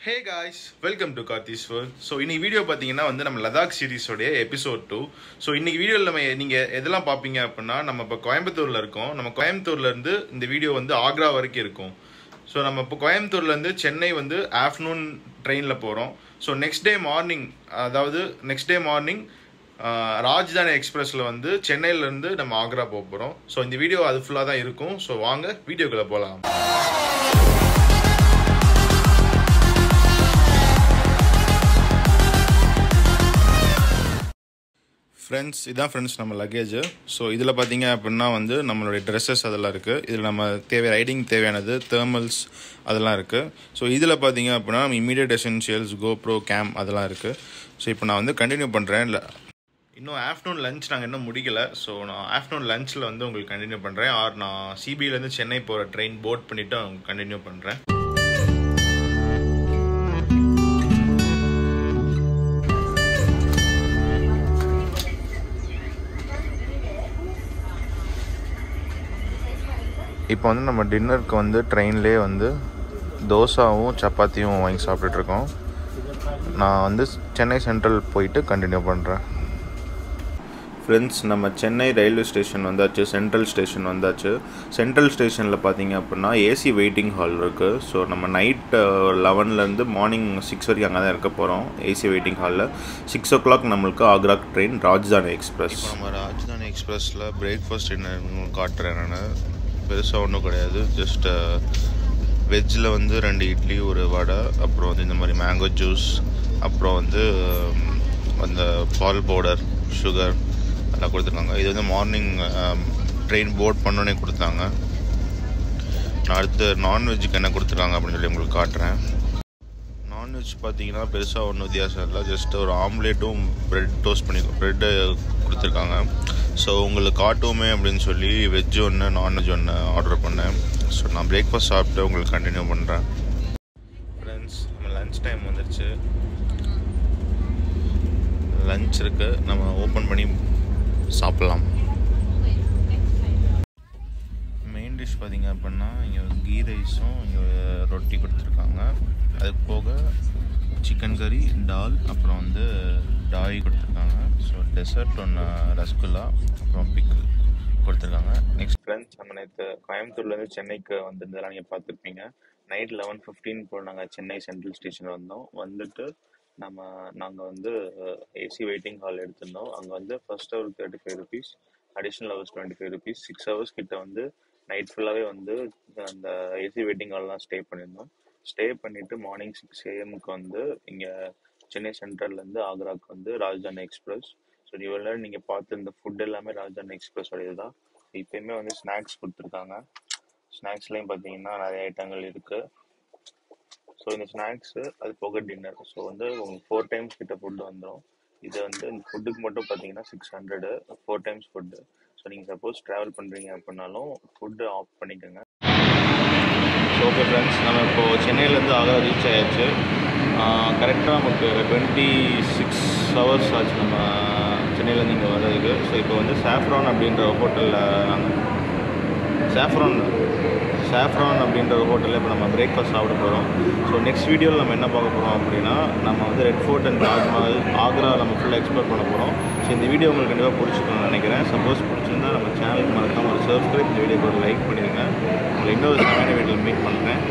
Hey guys welcome to Kartheeswar so இன்னைக்கு video பார்த்தீங்கன்னா வந்து நம்ம லடாக் சீரிஸோடைய எபிசோட் டூ ஸோ இன்னைக்கு வீடியோவில் நம்ம நீங்கள் எதெல்லாம் பார்ப்பீங்க அப்படின்னா நம்ம இப்போ கோயம்புத்தூரில் இருக்கோம். நம்ம கோயம்புத்தூர்லேருந்து இந்த வீடியோ வந்து ஆக்ரா வரைக்கும் இருக்கும். ஸோ நம்ம இப்போ கோயம்புத்தூர்லேருந்து சென்னை வந்து ஆஃப்டர்நூன் ட்ரெயினில் போகிறோம் ஸோ நெக்ஸ்ட் டே மார்னிங் அதாவது நெக்ஸ்ட் டே மார்னிங் ராஜ்தானி எக்ஸ்பிரஸில் வந்து சென்னையிலேருந்து நம்ம ஆக்ரா போக போகிறோம் ஸோ இந்த வீடியோ அது ஃபுல்லாக தான் இருக்கும். ஸோ வாங்க வீடியோக்குள்ளே போகலாம் ஃப்ரெண்ட்ஸ் இதான் ஃப்ரெண்ட்ஸ் நம்ம லக்கேஜ் ஸோ இதில் பார்த்தீங்க அப்படின்னா வந்து நம்மளுடைய ட்ரெஸ்ஸஸ் அதெல்லாம் இருக்குது இதில் நம்ம தேவை ரைடிங் தேவையானது தேர்மல்ஸ் அதெல்லாம் இருக்குது ஸோ இதில் பார்த்தீங்க அப்படின்னா நம்ம இமீடியட் எசென்ஷியல்ஸ் கோப்ரோ கேம் அதெல்லாம் இருக்குது ஸோ இப்போ நான் வந்து கண்டினியூ பண்ணுறேன் இல்லை இன்னும் ஆஃப்டர்நூன் லஞ்ச் நாங்கள் இன்னும் முடிக்கலை. ஸோ நான் ஆஃப்டர்நூன் லஞ்சில் வந்து உங்களுக்கு கண்டினியூ பண்ணுறேன் ஆர் நான் சிபியிலேருந்து சென்னை போகிற ட்ரெயின் போட் பண்ணிவிட்டு கண்டினியூ பண்ணுறேன் இப்போ வந்து நம்ம டின்னருக்கு வந்து ட்ரெயின்லேயே வந்து தோசாவும் சப்பாத்தியும் வாங்கி சாப்பிட்டுட்ருக்கோம். நான் வந்து சென்னை சென்ட்ரல் போயிட்டு கண்டினியூ பண்ணுறேன் ஃப்ரெண்ட்ஸ் நம்ம சென்னை ரயில்வே ஸ்டேஷன் வந்தாச்சு சென்ட்ரல் ஸ்டேஷன் வந்தாச்சு. சென்ட்ரல் ஸ்டேஷனில் பார்த்தீங்க அப்படின்னா ஏசி வெயிட்டிங் ஹால் இருக்குது ஸோ நம்ம நைட் லெவன்லேருந்து மார்னிங் சிக்ஸ் வரைக்கும் அங்கே தான் இருக்க போகிறோம் ஏசி வெயிட்டிங் ஹாலில் சிக்ஸ் ஓ கிளாக் நம்மளுக்கு ஆக்ரா ட்ரெயின் ராஜ்தானி எக்ஸ்பிரஸ் இப்போ நம்ம ராஜ்தானி எக்ஸ்பிரஸில் பிரேக்ஃபாஸ்ட் என்ன காட்டுறேன் நான். பெருசாக ஒன்றும் கிடையாது. ஜஸ்ட் வெஜ்ஜில் uh, வந்து ரெண்டு இட்லி ஒரு வடை அப்புறம் வந்து இந்த மாதிரி மேங்கோ ஜூஸ் அப்புறம் வந்து um, அந்த பால் பவுடர் சுகர் அதெல்லாம் கொடுத்துருக்காங்க. இது வந்து மார்னிங் ட்ரெயின் போர்ட் பண்ணோன்னே கொடுத்தாங்க. நான் அடுத்து நான்வெஜ்ஜுக்கு என்ன கொடுத்துருக்காங்க அப்படின்னு சொல்லி உங்களுக்கு காட்டுறேன். சாண்ட்விச் பார்த்தீங்கன்னா பெருசாக ஒன்றும் வித்தியாசம் இல்லை. ஜஸ்ட் ஒரு ஆம்லேட்டும் ப்ரெட் டோஸ்ட் பண்ணி ப்ரெட்டு கொடுத்துருக்காங்க. ஸோ உங்களுக்கு காட்டுவோமே அப்படின்னு சொல்லி வெஜ் ஒன்று நான்வெஜ் ஒன்று ஆர்டர் பண்ணேன். ஸோ நான் பிரேக்ஃபாஸ்ட் சாப்பிட்டு உங்களுக்கு கண்டினியூ பண்ணுறேன் ஃப்ரெண்ட்ஸ் நம்ம லன்ச் டைம் வந்துருச்சு. லன்ச் இருக்குது நம்ம ஓப்பன் பண்ணி சாப்பிட்லாம். பார்த்திங்க அப்படின்னா இங்கே கீ ரைஸும் இங்கே ரொட்டி கொடுத்துருக்காங்க. அது போக சிக்கன் கறி டால் அப்புறம் வந்து டாய் கொடுத்துருக்காங்க. ஸோ டெசர்ட் ஒன்று ரசகுல்லா அப்புறம் பிக்கிள் கொடுத்துருக்காங்க. நெக்ஸ்ட் ஃப்ரெண்ட்ஸ் நம்ம நேற்று கோயம்புத்தூர்லேருந்து சென்னைக்கு வந்திருந்ததெல்லாம் நீங்கள் பார்த்துருப்பீங்க. நைட் லெவன் ஃபிஃப்டீன் போல் நாங்கள் சென்னை சென்ட்ரல் ஸ்டேஷன் வந்தோம். வந்துட்டு நம்ம நாங்கள் வந்து ஏசி வெயிட்டிங் ஹால் எடுத்திருந்தோம். அங்கே வந்து first hour thirty five rupees additional hours twenty five rupees six hours கிட்ட வந்து நைட் ஃபுல்லாகவே வந்து அந்த ஏசி வெயிட்டிங் ஹால்லாம் ஸ்டே பண்ணியிருந்தோம். ஸ்டே பண்ணிவிட்டு மார்னிங் சிக்ஸ் ஏஎம்க்கு வந்து இங்கே சென்னை சென்ட்ரல்லேருந்து ஆக்ராக்கு வந்து ராஜதானி எக்ஸ்பிரஸ் ஸோ இவ்வளோ நீங்கள் நீங்கள் பார்த்துருந்த ஃபுட் எல்லாமே ராஜ்தானி எக்ஸ்பிரஸோடையது தான் இப்போயுமே வந்து ஸ்நாக்ஸ் கொடுத்துருக்காங்க. ஸ்நாக்ஸ்லேயும் பார்த்தீங்கன்னா நிறைய ஐட்டங்கள் இருக்குது ஸோ இந்த ஸ்நாக்ஸு அது போக டின்னர் ஸோ வந்து உங்களுக்கு ஃபோர் டைம்ஸ் கிட்ட ஃபுட்டு வந்துடும் இது வந்து இந்த ஃபுட்டுக்கு மட்டும் பார்த்தீங்கன்னா six hundred four times food so நீங்கள் சப்போஸ் ட்ராவல் பண்ணுறீங்க அப்படின்னாலும் ஃபுட்டு ஆஃப் பண்ணிக்கோங்க. ஸோ ஓகே ஃப்ரெண்ட்ஸ் நம்ம இப்போது சென்னையிலேருந்து ஆக்ரா ரீச் ஆயாச்சு. கரெக்டாக நமக்கு டுவெண்ட்டி சிக்ஸ் ஹவர்ஸ் ஆச்சு நம்ம சென்னையிலேருந்து இங்கே வர்றதுக்கு. ஸோ இப்போ வந்து சாஃப்ரான் அப்படின்ற ஹோட்டலில் நாங்கள் சாஃப்ரான் சாஃப்ரான் அப்படின்ற ஒரு ஹோட்டலில் இப்போ நம்ம பிரேக்ஃபாஸ்ட் சாப்பிட போகிறோம் ஸோ நெக்ஸ்ட் வீடியோவில் நம்ம என்ன பார்க்க போகிறோம் அப்படின்னா நம்ம வந்து red fort and Taj Mahal Agra நம்ம ஃபுல்லாக எக்ஸ்ப்ளோர் பண்ண போகிறோம் ஸோ இந்த வீடியோ உங்களுக்கு கண்டிப்பாக பிடிச்சிக்கணும்னு நினைக்கிறேன். சப்போஸ் பிடிச்சிருந்தா நம்ம சேனலுக்கு மறக்காமல் ஒரு சப்ஸ்கிரைப் இந்த வீடியோக்கு ஒரு லைக் பண்ணிடுங்க. உங்களை இன்னொரு சமையல் வீட்டில் மீட் பண்ணுறேன்